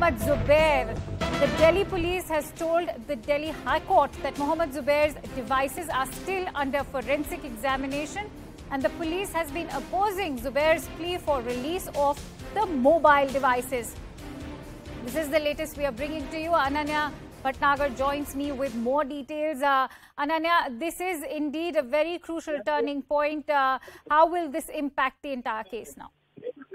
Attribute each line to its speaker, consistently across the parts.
Speaker 1: Mohammad Zubair. The Delhi police has told the Delhi High Court that Mohammad Zubair's devices are still under forensic examination and the police has been opposing Zubair's plea for release of the mobile devices. This is the latest we are bringing to you. Ananya Bhatnagar joins me with more details. Uh, Ananya, this is indeed a very crucial turning point. Uh, how will this impact the entire case now?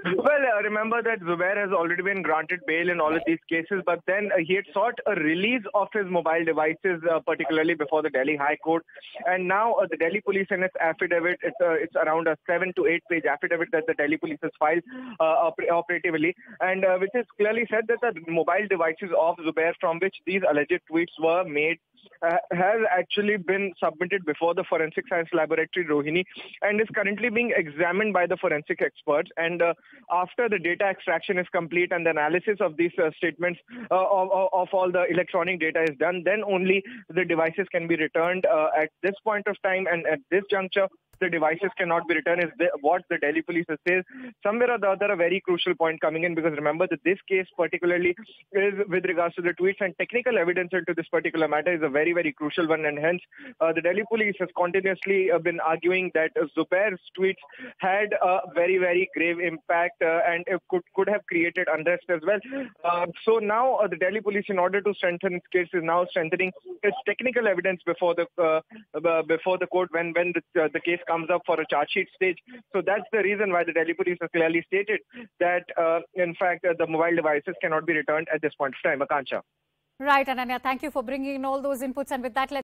Speaker 2: Well, uh, remember that Zubair has already been granted bail in all of these cases, but then uh, he had sought a release of his mobile devices, uh, particularly before the Delhi High Court. And now uh, the Delhi police in its affidavit, it's, uh, it's around a seven to eight page affidavit that the Delhi police has filed uh, oper- operatively, and which is clearly said that the mobile devices of Zubair from which these alleged tweets were made has actually been submitted before the Forensic Science Laboratory Rohini and is currently being examined by the forensic experts. And uh, after the data extraction is complete and the analysis of these uh, statements uh, of, of, all the electronic data is done, then only the devices can be returned. Uh, at this point of time and at this juncture, the devices cannot be returned is the, what the Delhi police says. Somewhere or the other, a very crucial point coming in because remember that this case particularly is with regards to the tweets and technical evidence into this particular matter is a very, very crucial one. And hence, uh, the Delhi police has continuously uh, been arguing that uh, Zubair's tweets had a very, very grave impact uh, and it could, could have created unrest as well. Uh, so now uh, the Delhi police, in order to strengthen its case, is now strengthening its technical evidence before the before the court when when the, the case comes up for a charge sheet stage. So that's the reason why the Delhi police has clearly stated that, uh, in fact, uh, the mobile devices cannot be returned at this point of time. Akanksha.
Speaker 1: Right, Ananya. Thank you for bringing in all those inputs. And with that, let's